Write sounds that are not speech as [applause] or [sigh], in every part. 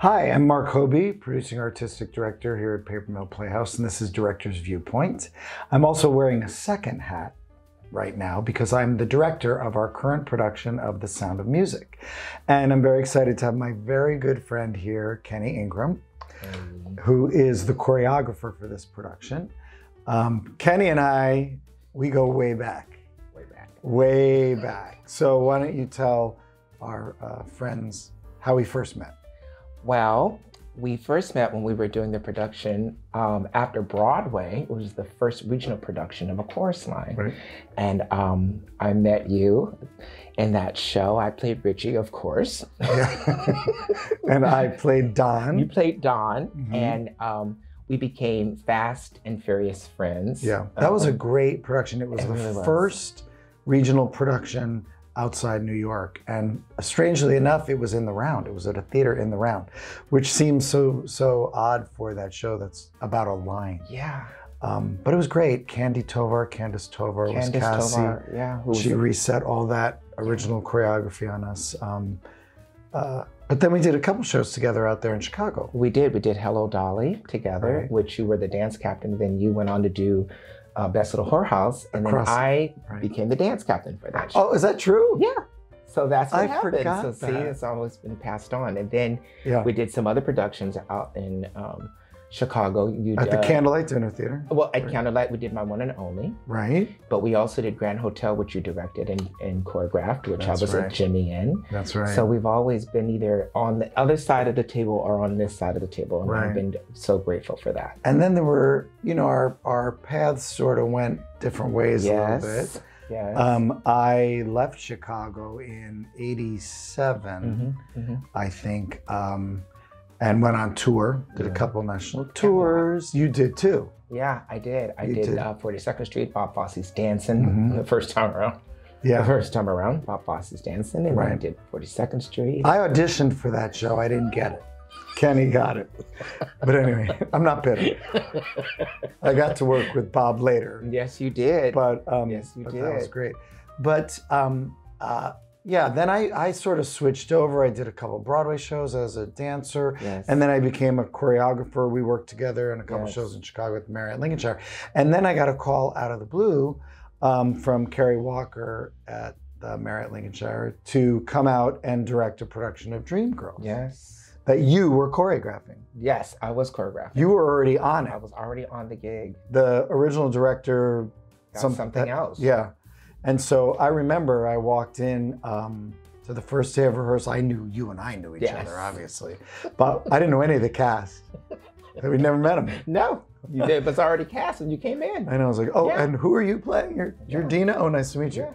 Hi, I'm Mark Hoebee, producing artistic director here at Paper Mill Playhouse, and this is Director's Viewpoint. I'm also wearing a second hat right now because I'm the director of our current production of The Sound of Music. And I'm very excited to have my very good friend here, Kenny Ingram, who is the choreographer for this production. Um, Kenny and I, we go way back, Way back. way back. So why don't you tell our uh, friends how we first met? Well, we first met when we were doing the production um, after Broadway, which was the first regional production of A Chorus Line. Right. And um, I met you in that show. I played Richie, of course. Yeah. [laughs] and I played Don. You played Don, Mhm. and um, we became fast and furious friends. Yeah, that was a great production. It was It the really was. first regional production outside New York, and strangely enough, it was in the Round. It was at a theater in the Round, which seems so so odd for that show that's about a line. Yeah. Um, but it was great. Candy Tovar, Candace Tovar was Candace Cassie. Tovar, yeah. Was She reset all that original choreography on us. Um, uh, but then we did a couple shows together out there in Chicago. We did. We did Hello Dolly together, Right. which you were the dance captain. Then you went on to do uh, Best Little Whorehouse, and Across- then I right. became the dance captain for that show. Oh, is that true? Yeah. So that's what I happened. forgot so see, that. it's always been passed on. And then Yeah. we did some other productions out in um, Chicago. You At the uh, Candlelight Dinner Theater. Well, at Right. Candlelight, we did my one and only, Right. but we also did Grand Hotel, which you directed and, and choreographed, which That's I was right. a Jimmy in. That's right. So we've always been either on the other side of the table or on this side of the table, and Right. I've been so grateful for that. and then there were, you know, our our paths sort of went different ways a little bit. Yes. Yes. Um, I left Chicago in '87, Mhm, mhm. I think, um, and went on tour. Did a Yeah. couple national tours. You did too. Yeah, I did. I You did, did. Uh, 42nd Street, Bob Fosse's Dancing Mhm. the first time around. Yeah. The Yeah. first time around, Bob Fosse's Dancing, and then I did 42nd Street. I auditioned for that show. I didn't get it. Kenny got it. But anyway, [laughs] I'm not bitter. I got to work with Bob later. yes, you did. but um, Yes, you but that was great. But um, uh, yeah, then I, I sort of switched over. I did a couple Broadway shows as a dancer, yes. and then I became a choreographer. We worked together in a couple Yes. shows in Chicago with Marriott Lincolnshire, and then I got a call out of the blue um, from Carrie Walker at the Marriott Lincolnshire to come out and direct a production of Dreamgirls yes. that you were choreographing. Yes, I was choreographing. You were already on it. I was already on the gig. The original director some- something that- else. Yeah. And so I remember I walked in um, to the first day of rehearsal. I knew you and I knew each Yes. other, obviously, but I didn't know any of the cast. [laughs] We'd never met them. No, you did. It was already cast and you came in. And I was like, oh, Yeah. and who are you playing? You're, you're Yeah. Dina? Oh, nice to meet you. Yeah.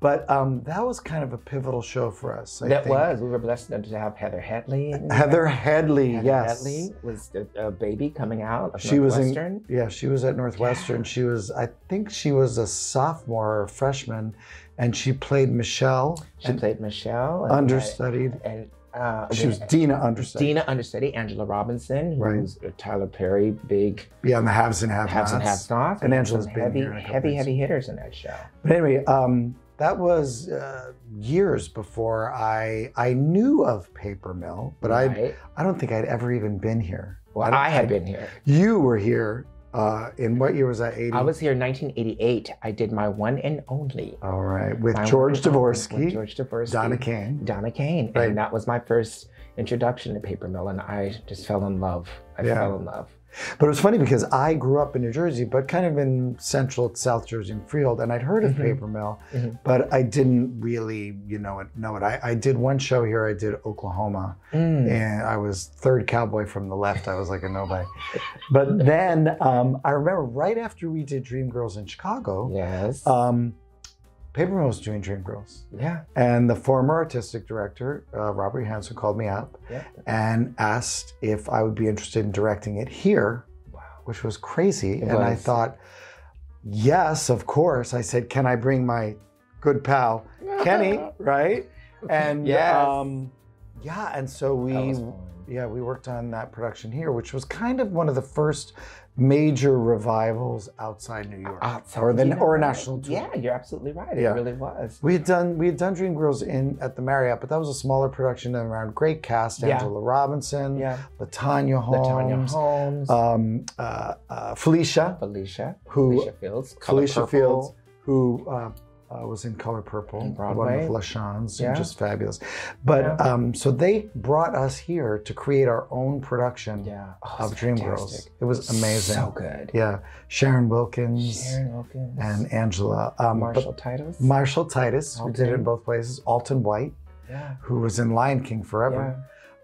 But um, that was kind of a pivotal show for us. I that think. was. We were blessed to have Heather Headley. Heather. Headley, Heather yes. Headley was a, a baby coming out of She was in- Yeah, she was at Northwestern. She was, I think she was a sophomore or freshman, and she played Michelle, She played Michelle. and- understudied. And uh, She was Dina understudy. Dina understudy, Angela Robinson, Right. who's a Tyler Perry, big Yeah, and the haves and have haves and nots. have nots. And had Angela's been heavy, here in a couple heavy, heavy hitters in that show. But anyway, um, that was uh, years before I I knew of Paper Mill, but I Right? I don't think I'd ever even been here. Well, don't- I had been here. You were here uh, in what year was that? Eighty. I was here in 1988. I did my one and only. All right, with my George Dvorsky, with George Dvorsky. Donna Kane. Donna Kane. Right. And that was my first introduction to Paper Mill, and I just fell in love. I Yeah. fell in love. But it was funny because I grew up in New Jersey, but kind of in central South Jersey and Freehold, and I'd heard of Mhm. Paper Mill, Mhm. but I didn't really, you know, it, know it. I, I did one show here. I did Oklahoma, Mm. and I was third cowboy from the left. I was like a nobody. But then um, I remember right after we did Dreamgirls in Chicago, Yes. um, Paper Mill was doing Dreamgirls. yeah. And the former artistic director, uh, Robert Johanson, called me up Yeah. and asked if I would be interested in directing it here, Wow. which was crazy. It and I thought, yes, of course. I said, can I bring my good pal, Kenny, [laughs] right? And Yes. um, yeah, and so we was. Yeah, we worked on that production here, which was kind of one of the first major revivals outside New York, Outside- or the or a national tour. Yeah, you're absolutely right. It Yeah. really was. We had done we had done Dreamgirls in at the Marriott, but that was a smaller production and around great cast: Yeah. Angela Robinson, Yeah. Latanya Latanya Holmes, Holmes, um, uh, uh, Felicia, Felicia, who Felicia Fields, Color Felicia Purple. Fields, who uh, uh, was in Color Purple, In one with LaChanze, Yeah. just fabulous. But Yeah. um, so they brought us here to create our own production Yeah, oh, of Dreamgirls. It was amazing. So good. Yeah, Sharon Wilkins Sharon Wilkins and Angela. Um, Marshall Titus. Marshall Titus, who did it in both places. Alton White, yeah. who was in Lion King forever.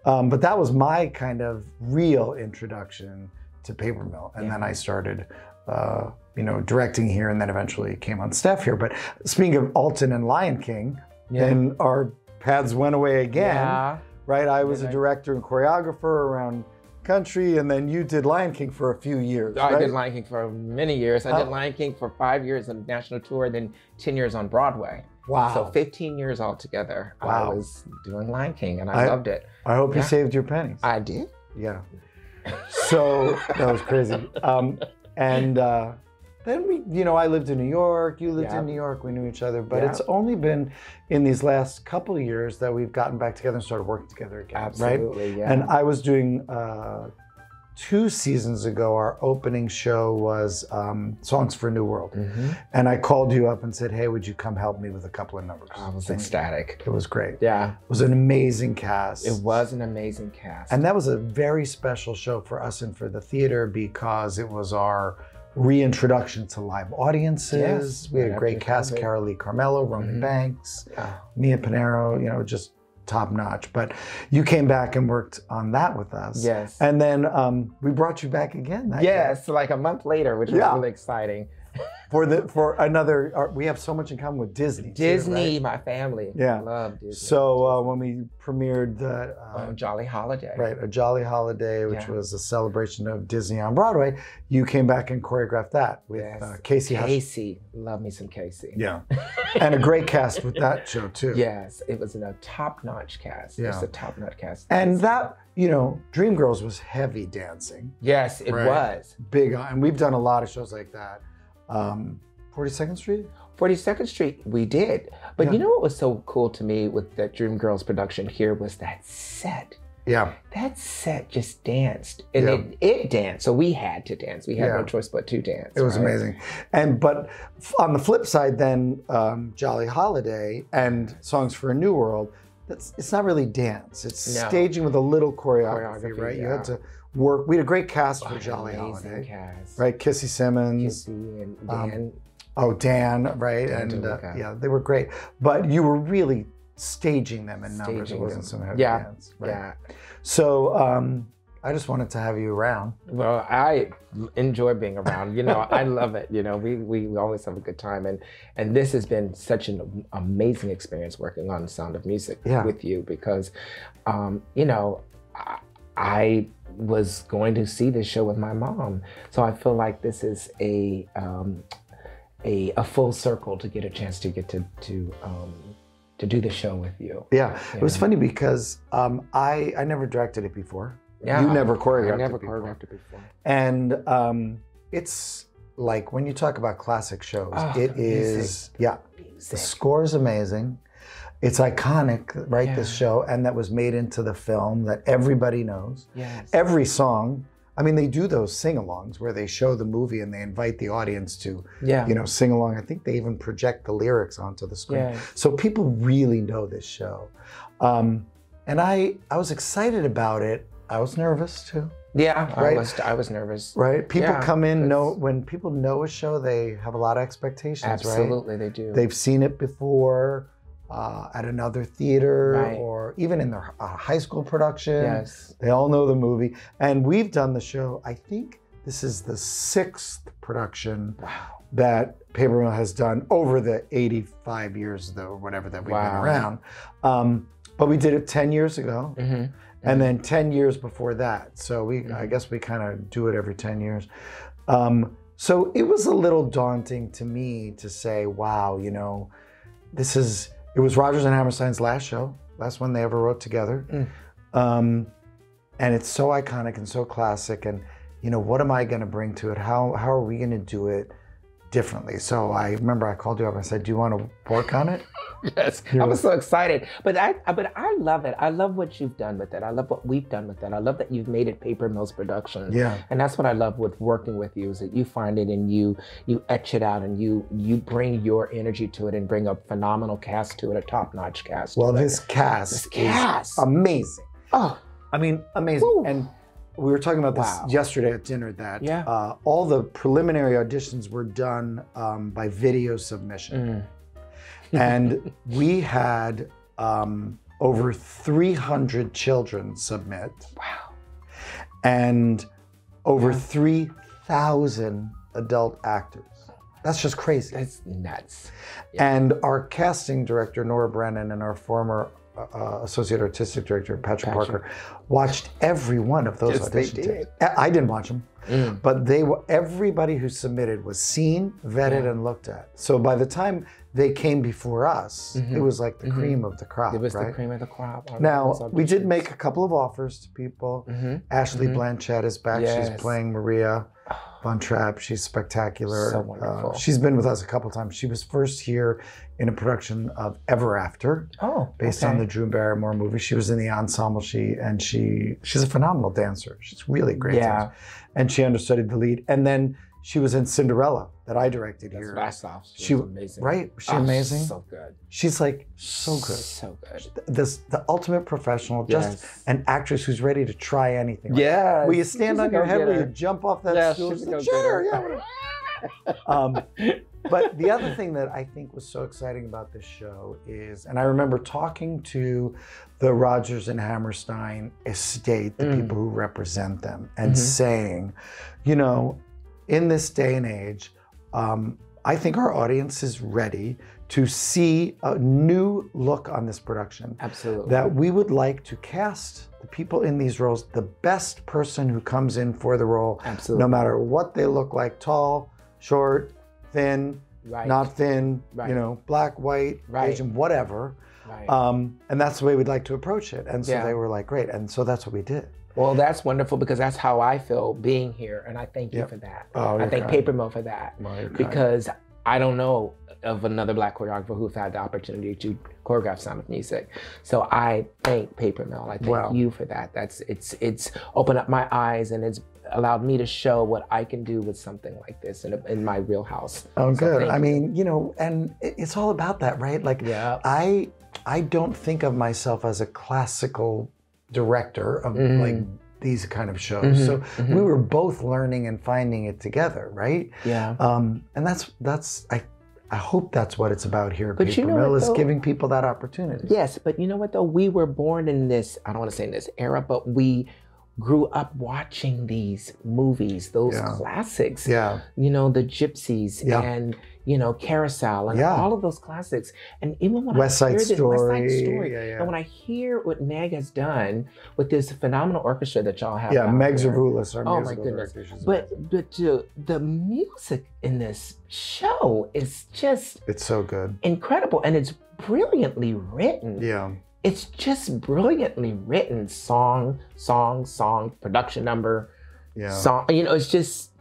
Um, but that was my kind of real introduction to Paper Mill. And Yeah. then I started, uh, you know, directing here and then eventually came on staff here. But speaking of Alton and Lion King, Yeah. then our paths went away again, Yeah. right? I was a director and choreographer around country, and then you did Lion King for a few years. I right? did Lion King for many years. I How- did Lion King for five years on national tour, then 10 years on Broadway. Wow. So 15 years altogether. I Wow. was doing Lion King and I, I- loved it. I hope you saved your pennies. I did. Yeah. So that was crazy. Um, and uh, then we, you know, I lived in New York. You lived Yeah. in New York. We knew each other. But Yeah. it's only been in these last couple of years that we've gotten back together and started working together again. Right. Absolutely. Yeah. And I was doing uh, two seasons ago. Our opening show was um, Songs for a New World, Mhm. and I called you up and said, "Hey, would you come help me with a couple of numbers?" I was And ecstatic. It was great. Yeah. It was an amazing cast. It was an amazing cast. And that was a very special show for us and for the theater because it was our reintroduction to live audiences. Yes, we had a great cast. Carolee Carmello, Romy Mhm. Banks, Oh, Mia Pinero, you know, just top notch. But you came back and worked on that with us. yes. And then um, we brought you back again. That year yes, like a month later, which was really exciting. For the for another, uh, we have so much in common with Disney. too, Disney, right? my family. Yeah. Love Disney. So uh, when we premiered the uh, Oh, Jolly Holiday. Right, a Jolly Holiday, which Yeah. was a celebration of Disney on Broadway. You came back and choreographed that with Yes. uh, Casey Hush. Casey. Love me some Casey. Yeah, [laughs] and a great cast with that show too. Yes, it was a top-notch cast. It's Yeah. a top-notch cast. and that you know, Dreamgirls was heavy dancing, yes, it Right. was. big, on, and we've done a lot of shows like that. Um, 42nd Street. 42nd Street, we did. But Yeah. you know what was so cool to me with that Dreamgirls production here was that set. Yeah, That set just danced, and Yeah. it, it danced. So we had to dance. We had Yeah. no choice but to dance. it was right? amazing. And but f- on the flip side, then um, Jolly Holiday and Songs for a New World. That's it's not really dance. It's No. staging with a little choreography, Choreography, right? You had to work. We had a great cast Oh, for Jolly Holiday, cast. right? Kissy Simmons, Kissy and Um, Dan. oh Dan, right? Dan and uh, yeah, they were great. But you were really staging them in numbers. It wasn't them. some heavy Yeah, right? Yeah. So um, I just wanted to have you around. Well, I enjoy being around. You know, I love it. You know, we, we always have a good time, and and this has been such an amazing experience working on Sound of Music Yeah. with you because, um, you know, I, I was going to see this show with my mom, so I feel like this is a um, a, a full circle to get a chance to get to to um, to do the show with you. Yeah, it was funny because um, I I never directed it before. Yeah, you never choreographed. I never it before. choreographed it before. And um, it's like when you talk about classic shows, Oh, it is music. yeah. The score is amazing. It's iconic, right? This show, and that was made into the film that everybody knows. Yes. Every song. I mean, they do those sing-alongs where they show the movie and they invite the audience to, yeah. you know, sing along. I think they even project the lyrics onto the screen. Yeah. So people really know this show, um, and I I was excited about it. I was nervous too. Yeah, Right? I was I was nervous. Right? People Yeah, come in know when people know a show, they have a lot of expectations, right? Absolutely, they do. They've seen it before uh, at another theater Right. or even in their uh, high school production. yes. They all know the movie, and we've done the show. I think this is the sixth production Wow. that Paper Mill has done over the 85 years, though, or whatever that we've been around. Um, but we did it 10 years ago hmm and then 10 years before that so we i Mhm. guess we kind of do it every 10 years um, so it was a little daunting to me to say wow you know this is it was rodgers and hammerstein's last show last one they ever wrote together Mm. um, and it's so iconic and so classic. And you know, what am I going to bring to it? How how are we going to do it differently? So I remember I called you up and said, "Do you want to work on it?" [laughs] yes, I was so excited. But I, but I love it. I love what you've done with it. I love what we've done with it. I love that you've made it Paper Mills Productions. Yeah. And that's what I love with working with you is that you find it and you you etch it out and you you bring your energy to it and bring a phenomenal cast to it, a top notch cast. Well, this cast, This cast. is amazing. oh I mean, amazing. Woo. And we were talking about this Wow. yesterday at dinner that Yeah. uh, all the preliminary auditions were done um, by video submission. mm. And we had um, over 300 children submit wow. and over Yeah. 3,000 adult actors. That's just crazy. That's nuts. Yeah. And our casting director, Nora Brennan, and our former uh, associate artistic director, Patrick, Patrick. Parker, watched every one of those Yes, they audition did. I didn't watch them, Mm. but they were everybody who submitted was seen, vetted, Yeah. and looked at. So by the time they came before us, Mhm. it was like the Mhm. cream of the crop, It was right? the cream of the crop. Now we did make a couple of offers to people. Mhm. Ashley Mhm. Blanchet is back. She's playing Maria Von Trapp. She's spectacular. So Uh, wonderful. she's been with us a couple times. She was first here in a production of Ever After, Oh, based okay. on the Drew Barrymore movie. She was in the ensemble. She and she she's a phenomenal dancer. She's really great. Yeah. dancer. And she understudied the lead. And then she was in Cinderella that I directed That's here. I saw. She, She- was amazing. Right? She Oh, amazing? So good. she's like so good. So good. This the ultimate professional, just Yes. an actress who's ready to try anything. Like, Yeah. Will you stand on your head? Will you jump off that Yeah, stool? she's She's a like, sure, yeah. [laughs] Um, but the other thing that I think was so exciting about this show is, and I remember talking to the Rodgers and Hammerstein estate, the Mm. people who represent them, and Mhm. saying, you know, in this day and age, um, I think our audience is ready to see a new look on this production Absolutely. that we would like to cast the people in these roles the best person who comes in for the role Absolutely. no matter what they look like tall short thin right. not thin Right. you know black white Right. asian whatever right. um, and that's the way we'd like to approach it and so Yeah. they were like great and so that's what we did well, that's wonderful because that's how I feel being here, and I thank you Yep. for that. Oh, I thank. Paper Mill for that Well, you're kind. because I don't know of another black choreographer who's had the opportunity to choreograph Sound of Music. So I thank Paper Mill. I thank Wow. you for that. That's it's it's opened up my eyes and it's allowed me to show what I can do with something like this in, a, in my real house. oh So good i mean you know and it- it's all about that right like Yeah. i i don't think of myself as a classical director of Mhm. like these kind of shows Mhm, so mhm. we were both learning and finding it together right Yeah. um, and that's that's I I hope that's what it's about here at But Paper you know Mill what, is though? giving people that opportunity. Yes, but you know what though? We were born in this, I don't want to say in this era, but we grew up watching these movies, those Yeah. classics. Yeah, You know, the Gypsies Yeah. and you know, Carousel and Yeah. all of those classics. And even when West I Side hear this West Side Story, and when I hear what Meg has done with this phenomenal orchestra that y'all have, yeah. Meg our Oh my goodness. But but to, the music in this show is just it's so good. incredible and it's brilliantly written. Yeah, It's just brilliantly written. Song, song, song, production number, yeah. song. You know, it's just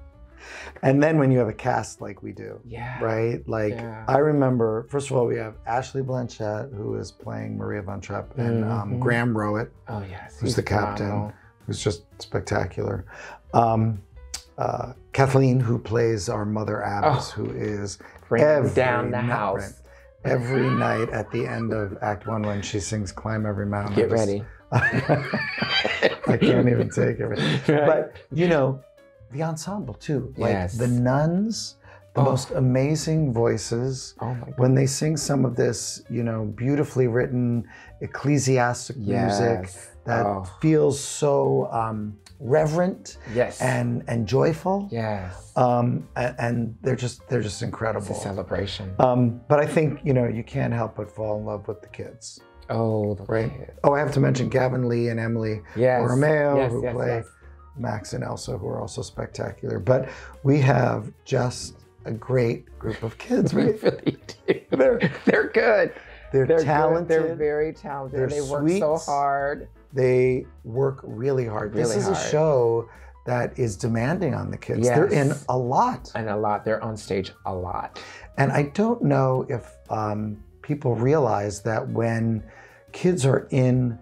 and then when you have a cast like we do, yeah. right? Like Yeah. I remember, first of all, we have Ashley Blanchet who is playing Maria von Trapp, and um, Mhm. Graham Rowat, Oh yes. who's the captain, phenomenal. who's just spectacular. Um, uh, Kathleen, who plays our mother Abbess, Oh. who is Bring every down the house. Every night at the end of Act One when she sings "Climb Every Mountain." Get just- ready. [laughs] I can't even take it. [laughs] Right. But you know, the ensemble too. Like Yes. the nuns, the Oh. most amazing voices. oh my god. When they sing some of this, you know, beautifully written ecclesiastic music that Oh. feels so um, reverent Yes. and and joyful. yes. Um, and, and they're just they're just it's a incredible. celebration. Um, but I think you know you can't help but fall in love with the kids, oh, the right? kid. Oh, I have to mention Gavin Lee and Emily Yes. Romeo, yes, who yes, play yes. Max and Elsa, who are also spectacular. But we have just a great group of kids, [laughs] We right? really do. They're They're good. They're, They're good. talented. They're very talented. They're they work so hard. They work really hard. this Really is a show that is demanding on the kids. They're in a lot. And a lot. They're on stage a lot. And I don't know if um, people realize that when kids are in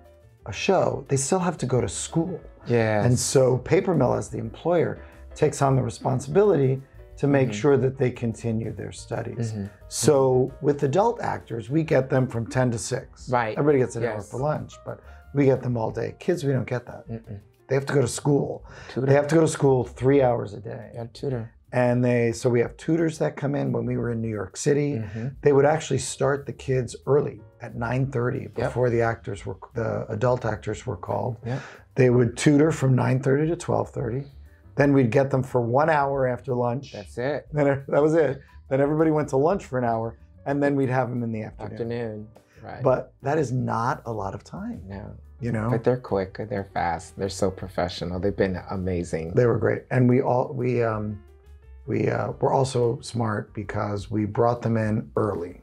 a show, they still have to go to school. Yes. And so Paper Mill, as the employer, takes on the responsibility to make Mhm. sure that they continue their studies. Mhm. So with adult actors, we get them from 10 to 6. Right. Everybody gets an hour for lunch, but we get them all day. Kids, we don't get that. Mm-mm. They have to go to school. Tutor. They have to go to school three hours a day. yeah, tutor. And they so we have tutors that come in when we were in New York City. Mhm. They would actually start the kids early at 9:30 before the actors were the adult actors were called. Yep. They would tutor from 9:30 to 12:30. Then we'd get them for 1 hour after lunch. That's it. Then that was it. Then everybody went to lunch for an hour and then we'd have them in the afternoon. Afternoon. Right. But that is not a lot of time, no. you know. But they're quick. They're fast. They're so professional. They've been amazing. They were great, and we all we um, we uh, were also smart because we brought them in early.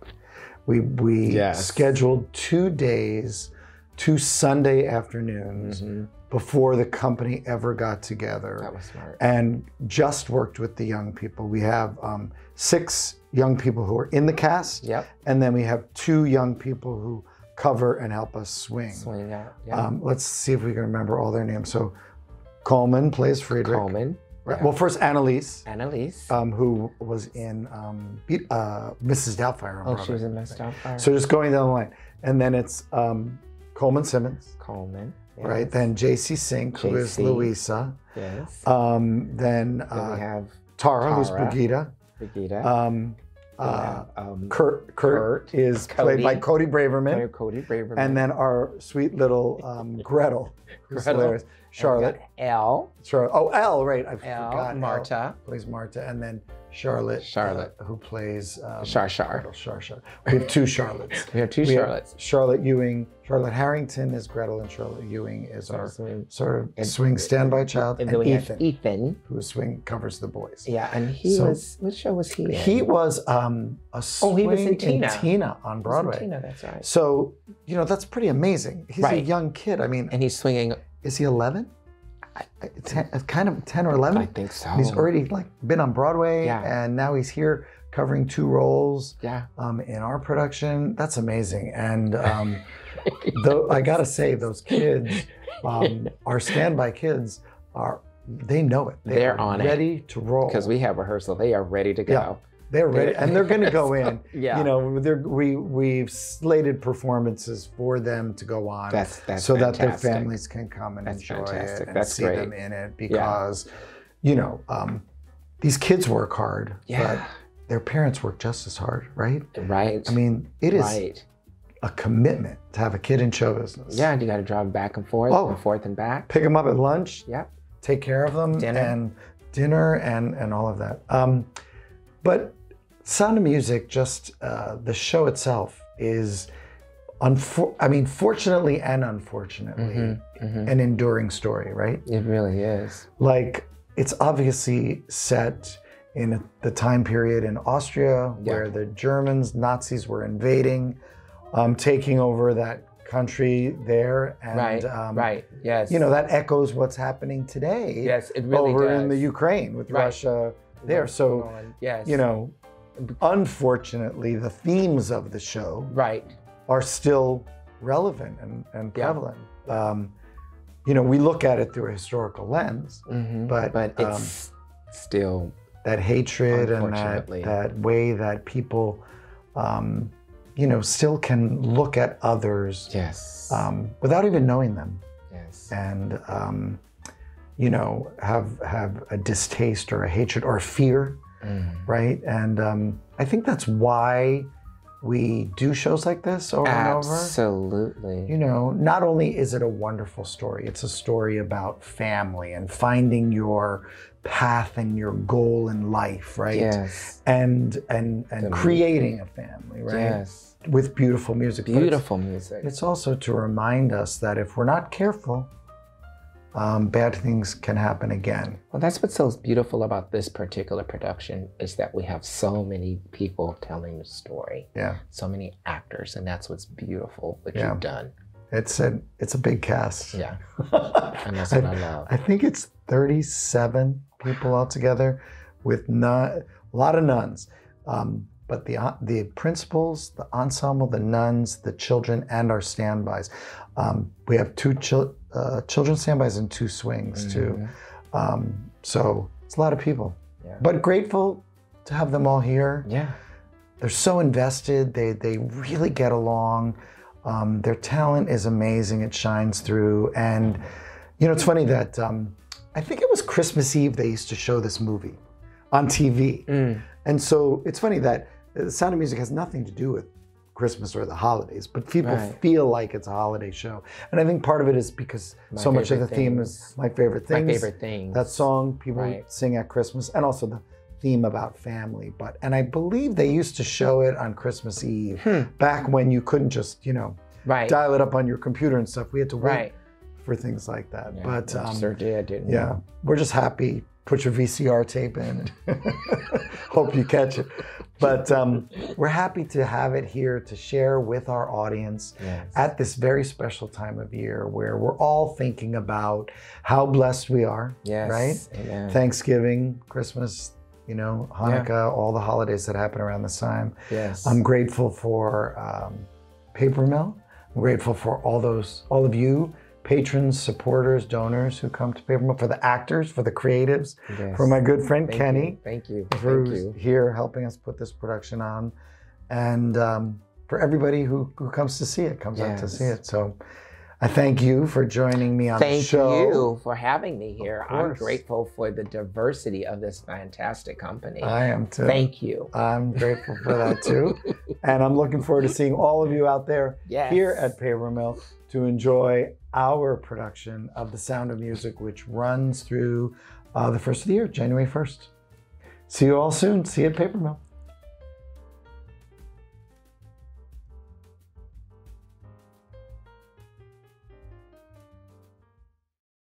We we Yes. scheduled two days, two Sunday afternoons Mhm. Before the company ever got together, That was smart. and just worked with the young people. We have um, six young people who are in the cast, Yep. and then we have two young people who cover and help us swing. Swing out. Yeah. Um, let's see if we can remember all their names. So Coleman plays Friedrich. Coleman. Right. Yeah. Well, first Annalise, Annalise. um, who was in um, uh, Mrs. Doubtfire oh, Broadway. she was in Messed Up Fire. So just going down the line, and then it's um, Coleman Simmons, Coleman. Right? Then J.C. Sink, who is. Louisa. Yes. Um, then then uh, we have Tara, who's Tara. Brigitta. Brigitta. Um, uh, um, Kurt, Kurt, Kurt. is played by Cody. Cody Braverman. Cody Braverman. And then our sweet little um, [laughs] Gretel, who's Gretel. hilarious. Charlotte. L. Charlotte. Oh, Elle, right. I L. forgot. Marta. plays Marta. And then Charlotte. Charlotte. uh, who plays um, Shar Shar. Gretel Shar Shar. We have two Charlottes. [laughs] We have two We have Charlottes. Charlotte Ewing. Charlotte Harrington is Gretel, and Charlotte Ewing is our Swing. sort of And- swing standby child. And And, have Ethan, Ethan. who swing covers the boys. Yeah, and he So- was. What show was he in? He was um, a swing Oh, he was in Tina. on He was in Broadway. Tina, that's right. So, you know, that's pretty amazing. He's a young kid. I mean, And he's swinging. is he 11? Ten, uh, kind of 10 or 11? I think so. He's already like been on Broadway Yeah. and now he's here covering two roles Yeah. um, in our production. That's amazing. And um, [laughs] though I gotta say, those kids, um, [laughs] our standby kids, are they know it. They They're are on it. ready to roll. Because we have rehearsal. They are ready to go. They're ready, and they're going to go [laughs] in. Yeah. You know, they're, we we've slated performances for them to go on, That's that's so that their families can come and That's enjoy fantastic. it and That's see great. them in it because, you know, um, these kids work hard, but Yeah. their parents work just as hard, right? Right. I mean, it is right. a commitment to have a kid in show business. Yeah, and you got to drive back and forth Oh. and forth and back. Pick them up at lunch, Yeah. take care of them, Dinner. and dinner and and all of that. Um, but Sound of Music, just uh, the show itself is, unfor- I mean, fortunately and unfortunately, Mhm. an enduring story, right? It really is. Like it's obviously set in the time period in Austria Yeah. where the Germans, Nazis were invading, um, taking over that country there, and right. um, right. Yes. you know that echoes what's happening today Yes, it really over does. in the Ukraine with Right. Russia there. So yes. you know, unfortunately, the themes of the show Right. are still relevant and, and Yeah. prevalent. Um, you know, we look at it through a historical lens, hmm But, but um, it's still that hatred and that, that way that people, um, you know, still can look at others yes. um, without even knowing them. yes. and um, you know have have a distaste or a hatred or a fear Mm. right and um, i think that's why we do shows like this over and over Absolutely. you know not only is it a wonderful story it's a story about family and finding your path and your goal in life right Yes. and and and The creating a family right Yes. with beautiful music But it's- Beautiful music. it's also to remind us that if we're not careful, um, bad things can happen again. Well, that's what's so beautiful about this particular production is that we have so many people telling the story, Yeah, so many actors, and that's what's beautiful what Yeah. you've done. it's a it's a big cast. Yeah, [laughs] and that's what I love. I think it's 37 people altogether with not a lot of nuns. Um, but the the principals, the ensemble, the nuns, the children, and our standbys. Um, we have two chil- uh, children standbys and two swings too. Mhm. Um, so it's a lot of people. Yeah. But grateful to have them all here. Yeah. They're so invested. They they really get along. Um, their talent is amazing. It shines through. And you know, it's funny that um, I think it was Christmas Eve they used to show this movie on TV. Mm. And so it's funny that the Sound of Music has nothing to do with Christmas or the holidays, but people Right. feel like it's a holiday show. And I think part of it is because My so much of the Favorite theme is my favorite My favorite thing. That song people Right. sing at Christmas, and also the theme about family. But and I believe they used to show it on Christmas Eve Hmm. back when you couldn't just you know right. dial it up on your computer and stuff. We had to wait Right. for things like that. Yeah, but um, sure did, didn't yeah, we're just happy. Put your VCR tape in. and [laughs] Hope you catch it. But um, we're happy to have it here to share with our audience? Yes. at this very special time of year where we're all thinking about how blessed we are. yes. right? Amen. Thanksgiving, Christmas, you know, Hanukkah, all the holidays that happen around this time. yes. I'm grateful for um, Paper Mill. I'm grateful for all those, all of you, patrons, supporters, donors who come to Paper Mill, for the actors, for the creatives, Yes. for my good friend Thank Kenny, You. Thank you. who's Thank you. here helping us put this production on, and um, for everybody who, who comes to see it, comes out to see it. So I thank you for joining me on the show. Thank you for having me here. I'm grateful for the diversity of this fantastic company. I am too. Thank you. I'm grateful for that too. [laughs] and I'm looking forward to seeing all of you out there Yes. here at Paper Mill to enjoy our production of The Sound of Music, which runs through uh, the first of the year, January 1st. See you all soon. See you at Paper Mill.